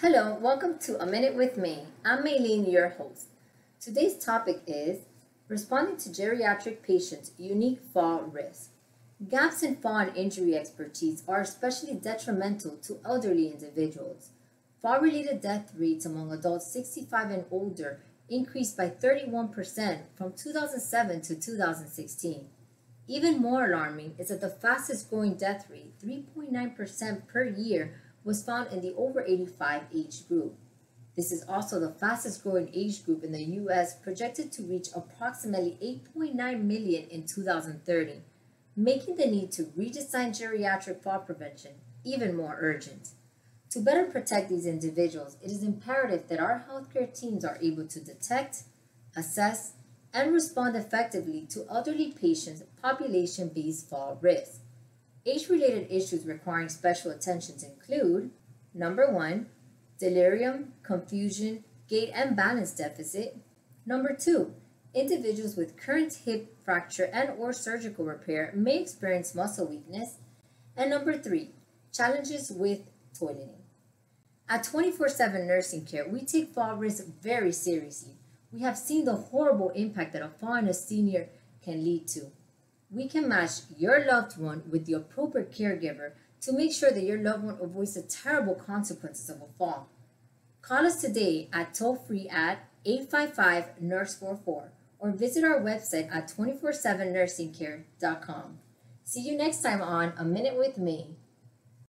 Hello, welcome to A Minute with Mai. I'm Maylene, your host. Today's topic is responding to geriatric patients' unique fall risk. Gaps in fall and injury expertise are especially detrimental to elderly individuals. Fall related death rates among adults 65 and older increased by 31% from 2007 to 2016. Even more alarming is that the fastest growing death rate, 3.9% per year, was found in the over 85 age group. This is also the fastest growing age group in the US, projected to reach approximately 8.9 million in 2030, making the need to redesign geriatric fall prevention even more urgent. To better protect these individuals, it is imperative that our healthcare teams are able to detect, assess, and respond effectively to elderly patients' population based fall risk. Age related issues requiring special attentions include number one, delirium, confusion, gait and balance deficit. Number two, individuals with current hip fracture and or surgical repair may experience muscle weakness. And number three, challenges with toileting. At 24-7 nursing care, we take fall risk very seriously. We have seen the horrible impact that a fall in a senior can lead to we can match your loved one with the appropriate caregiver to make sure that your loved one avoids the terrible consequences of a fall. Call us today at toll free at 855 Nurse 44 or visit our website at 247nursingcare.com. See you next time on A Minute with Mai.